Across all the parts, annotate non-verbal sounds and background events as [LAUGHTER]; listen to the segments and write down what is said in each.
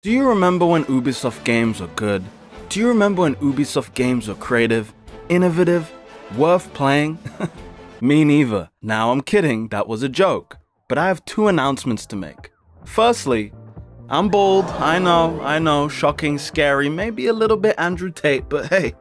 Do you remember when Ubisoft games were good? Do you remember when Ubisoft games were creative, innovative, worth playing? [LAUGHS] Me neither. Now I'm kidding, that was a joke. But I have two announcements to make. Firstly, I'm bold, I know, I know, shocking, scary, maybe a little bit Andrew Tate, but hey,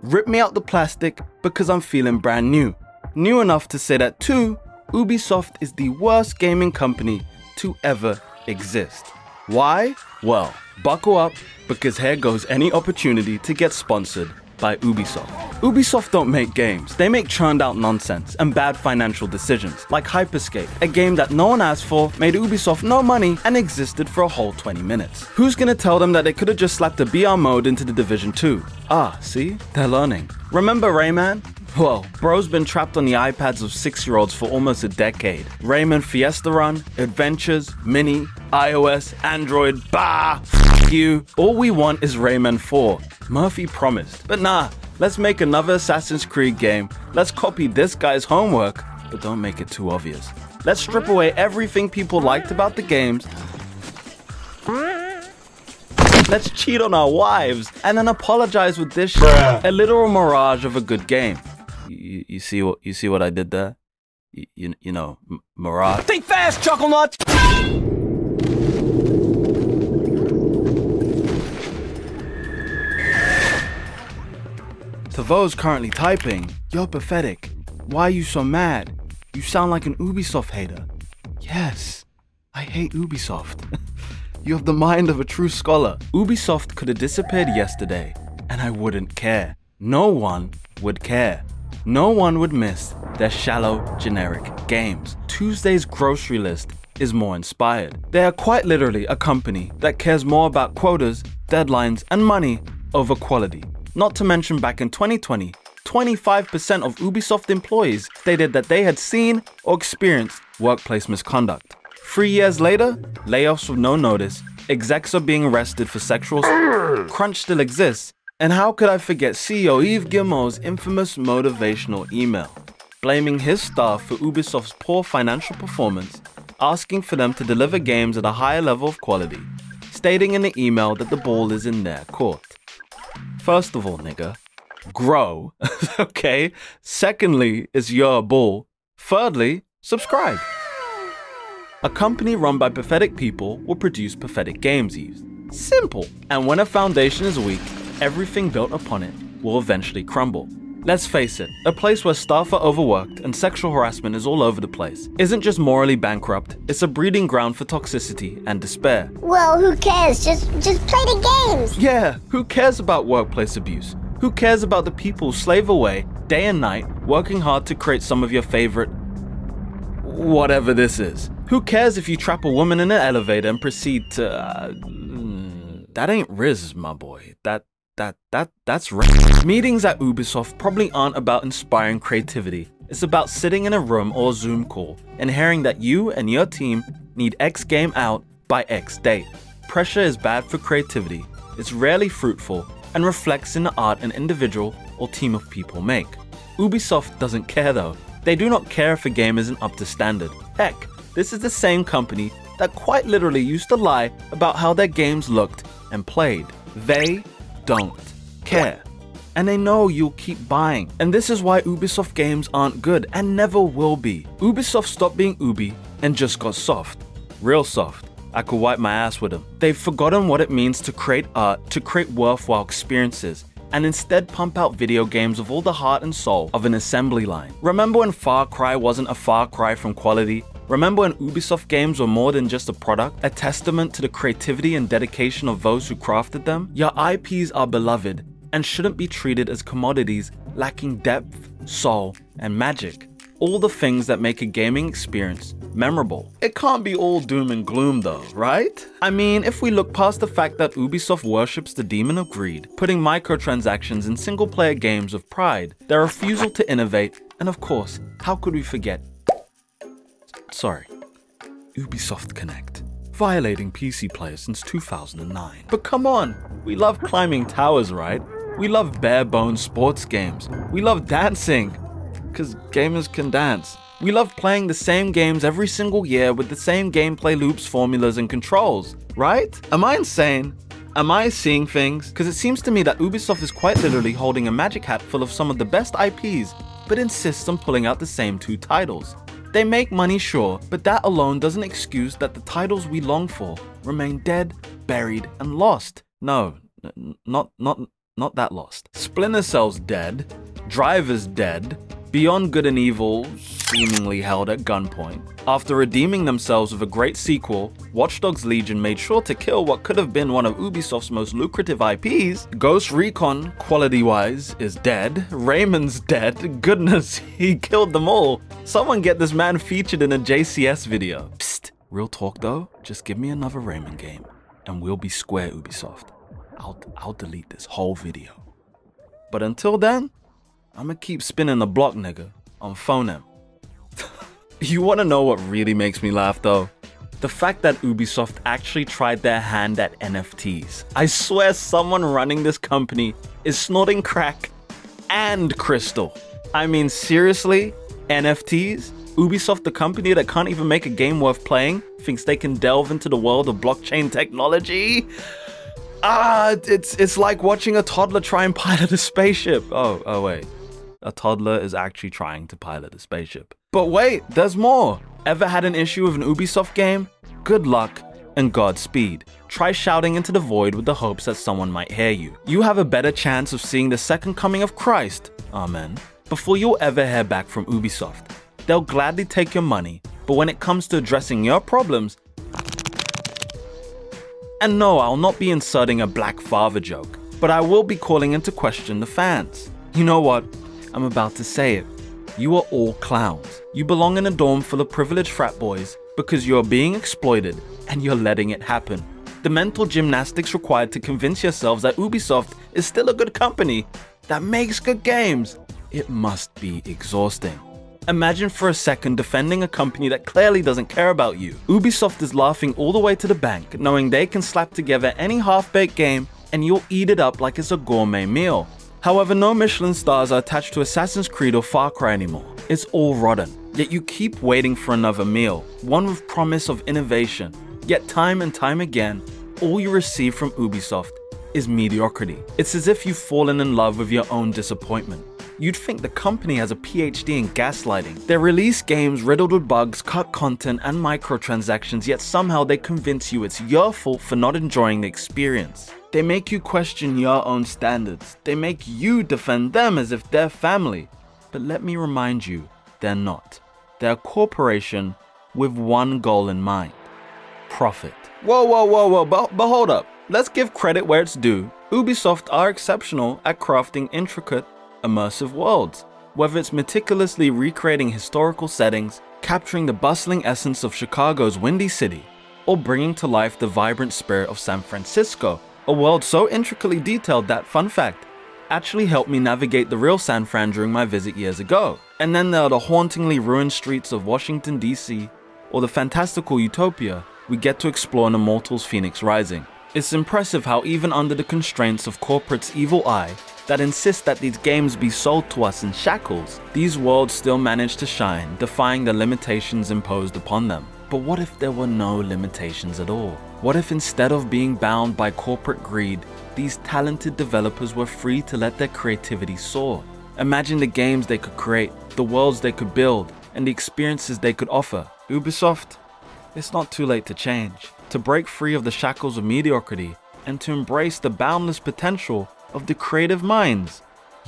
rip me out the plastic because I'm feeling brand new. New enough to say that two, Ubisoft is the worst gaming company to ever exist. Why? Well, buckle up because here goes any opportunity to get sponsored by Ubisoft. Ubisoft don't make games, they make churned out nonsense and bad financial decisions, like Hyper Scape, a game that no one asked for, made Ubisoft no money, and existed for a whole 20 minutes. Who's gonna tell them that they could have just slapped a BR mode into the Division 2? Ah, see? They're learning. Remember Rayman? Whoa, bro's been trapped on the iPads of six year olds for almost a decade. Rayman Fiesta Run, Adventures, Mini, iOS, Android, bah, f you. All we want is Rayman 4. Murfy promised. But nah, let's make another Assassin's Creed game. Let's copy this guy's homework, but don't make it too obvious. Let's strip away everything people liked about the games. Let's cheat on our wives and then apologize with this shit. A literal mirage of a good game. You, you see what you see what I did there? You, you, you know, M- mirage. Think fast, Chucklenuts! To those currently typing, you're pathetic. Why are you so mad? You sound like an Ubisoft hater. Yes, I hate Ubisoft. [LAUGHS] you have the mind of a true scholar. Ubisoft could have disappeared yesterday, and I wouldn't care. No one would care. No one would miss their shallow, generic games. Tuesday's grocery list is more inspired. They are quite literally a company that cares more about quotas, deadlines, and money over quality. Not to mention back in 2020, 25% of Ubisoft employees stated that they had seen or experienced workplace misconduct. Three years later, layoffs with no notice, execs are being arrested for sexual. Crunch still exists, and how could I forget CEO Yves Guillemot's infamous motivational email, blaming his staff for Ubisoft's poor financial performance, asking for them to deliver games at a higher level of quality, stating in the email that the ball is in their court. First of all, nigga, grow, [LAUGHS] okay? Secondly, is your ball. Thirdly, subscribe. A company run by pathetic people will produce pathetic games, Yves. Simple. And when a foundation is weak, everything built upon it will eventually crumble. Let's face it, a place where staff are overworked and sexual harassment is all over the place isn't just morally bankrupt, it's a breeding ground for toxicity and despair. Well, who cares? Just just play the games. Yeah, who cares about workplace abuse? Who cares about the people slave away day and night working hard to create some of your favorite whatever this is? Who cares if you trap a woman in an elevator and proceed to uh, mm, that ain't Riz, my boy. That that that that's right. Meetings at Ubisoft probably aren't about inspiring creativity. It's about sitting in a room or Zoom call and hearing that you and your team need X game out by X date. Pressure is bad for creativity. It's rarely fruitful and reflects in the art an individual or team of people make. Ubisoft doesn't care though. They do not care if a game isn't up to standard. Heck, this is the same company that quite literally used to lie about how their games looked and played. They don't care. And they know you'll keep buying. And this is why Ubisoft games aren't good and never will be. Ubisoft stopped being Ubi and just got soft. Real soft. I could wipe my ass with them. They've forgotten what it means to create art, to create worthwhile experiences, and instead pump out video games with all the heart and soul of an assembly line. Remember when Far Cry wasn't a far cry from quality? Remember when Ubisoft games were more than just a product, a testament to the creativity and dedication of those who crafted them? Your IPs are beloved and shouldn't be treated as commodities lacking depth, soul, and magic. All the things that make a gaming experience memorable. It can't be all doom and gloom though, right? I mean, if we look past the fact that Ubisoft worships the demon of greed, putting microtransactions in single player games of pride, their refusal to innovate, and of course, how could we forget? Sorry, Ubisoft Connect. Violating PC players since 2009. But come on, we love climbing towers, right? We love bare bones sports games. We love dancing. Because gamers can dance. We love playing the same games every single year with the same gameplay loops, formulas, and controls, right? Am I insane? Am I seeing things? Because it seems to me that Ubisoft is quite literally holding a magic hat full of some of the best IPs, but insists on pulling out the same two titles. They make money, sure, but that alone doesn't excuse that the titles we long for remain dead, buried, and lost. No, not not not that lost. Splinter Cell's dead, Driver's dead, Beyond Good and Evil seemingly held at gunpoint. After redeeming themselves with a great sequel, Watch Dogs Legion made sure to kill what could have been one of Ubisoft's most lucrative IPs. Ghost Recon, quality-wise, is dead. Rayman's dead. Goodness, [LAUGHS] he killed them all. Someone get this man featured in a JCS video. Psst, real talk though, just give me another Rayman game, and we'll be square Ubisoft. I'll, I'll delete this whole video. But until then, I'ma keep spinning the block, nigga, on Phonem. [LAUGHS] you wanna know what really makes me laugh though? The fact that Ubisoft actually tried their hand at NFTs. I swear someone running this company is snorting crack and crystal. I mean, seriously? NFTs? Ubisoft, the company that can't even make a game worth playing, thinks they can delve into the world of blockchain technology? Ah, it's it's like watching a toddler try and [LAUGHS] pilot a spaceship. Oh, oh wait. A toddler is actually trying to pilot a spaceship. But wait, there's more. Ever had an issue with an Ubisoft game? Good luck and Godspeed. Try shouting into the void with the hopes that someone might hear you. You have a better chance of seeing the second coming of Christ, amen, before you'll ever hear back from Ubisoft. They'll gladly take your money, but when it comes to addressing your problems, and no, I'll not be inserting a Black Father joke, but I will be calling into question the fans. You know what? I'm about to say it. You are all clowns. You belong in a dorm full of privileged frat boys because you're being exploited and you're letting it happen. The mental gymnastics required to convince yourselves that Ubisoft is still a good company that makes good games. It must be exhausting. Imagine for a second defending a company that clearly doesn't care about you. Ubisoft is laughing all the way to the bank, knowing they can slap together any half-baked game and you'll eat it up like it's a gourmet meal. However, no Michelin stars are attached to Assassin's Creed or Far Cry anymore. It's all rotten. Yet you keep waiting for another meal, one with promise of innovation. Yet time and time again, all you receive from Ubisoft is mediocrity. It's as if you've fallen in love with your own disappointment. You'd think the company has a PhD in gaslighting. They release games riddled with bugs, cut content, and microtransactions, yet somehow they convince you it's your fault for not enjoying the experience. They make you question your own standards. They make you defend them as if they're family. But let me remind you, they're not. They're a corporation with one goal in mind profit. Whoa, whoa, whoa, whoa, but, but hold up. Let's give credit where it's due. Ubisoft are exceptional at crafting intricate immersive worlds, whether it's meticulously recreating historical settings, capturing the bustling essence of Chicago's Windy City, or bringing to life the vibrant spirit of San Francisco, a world so intricately detailed that, fun fact, actually helped me navigate the real San Fran during my visit years ago. And then there are the hauntingly ruined streets of Washington, D.C., or the fantastical utopia we get to explore in Immortals Fenyx Rising. It's impressive how even under the constraints of corporate's evil eye, that insist that these games be sold to us in shackles, these worlds still manage to shine, defying the limitations imposed upon them. But what if there were no limitations at all? What if instead of being bound by corporate greed, these talented developers were free to let their creativity soar? Imagine the games they could create, the worlds they could build, and the experiences they could offer. Ubisoft, it's not too late to change, to break free of the shackles of mediocrity, and to embrace the boundless potential of the creative minds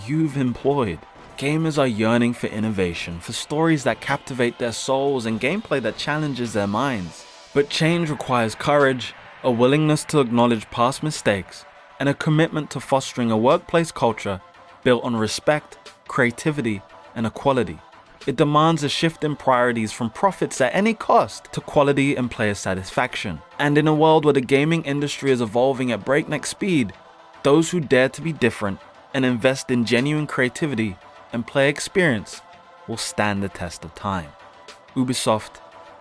you've employed. Gamers are yearning for innovation, for stories that captivate their souls and gameplay that challenges their minds. But change requires courage, a willingness to acknowledge past mistakes, and a commitment to fostering a workplace culture built on respect, creativity, and equality. It demands a shift in priorities from profits at any cost to quality and player satisfaction. And in a world where the gaming industry is evolving at breakneck speed, those who dare to be different and invest in genuine creativity and player experience will stand the test of time. Ubisoft,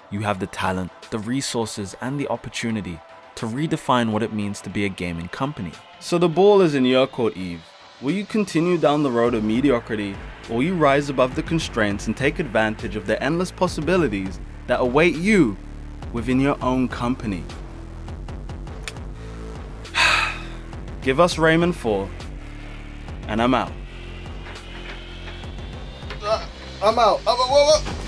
you have the talent, the resources, and the opportunity to redefine what it means to be a gaming company. So the ball is in your court, Yves. Will you continue down the road of mediocrity, or will you rise above the constraints and take advantage of the endless possibilities that await you within your own company? [SIGHS] Give us Rayman 4, and I'm out. I'm out. I'm out. Whoa, whoa.